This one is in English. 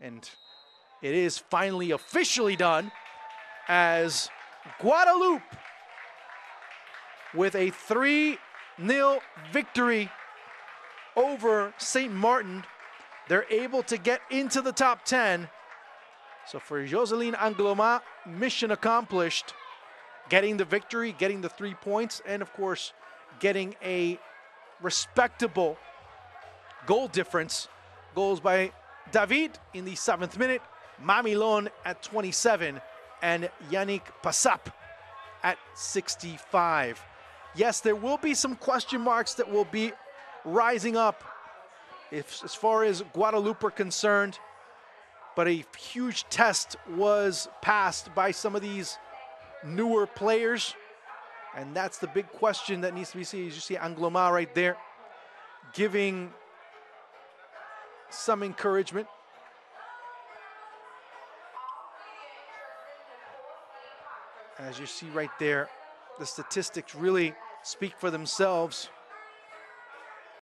And it is finally officially done as Guadeloupe with a 3 0 victory over St. Martin. They're able to get into the top 10. So for Jocelyn Angloma, mission accomplished. Getting the victory, getting the three points, and of course, getting a respectable goal difference. Goals by David in the seventh minute, Mamilon at 27, and Yannick Passap at 65. Yes, there will be some question marks that will be rising up if, as far as Guadeloupe are concerned, but a huge test was passed by some of these newer players. And that's the big question that needs to be seen. You see Angloma right there giving some encouragement. As you see right there, the statistics really speak for themselves.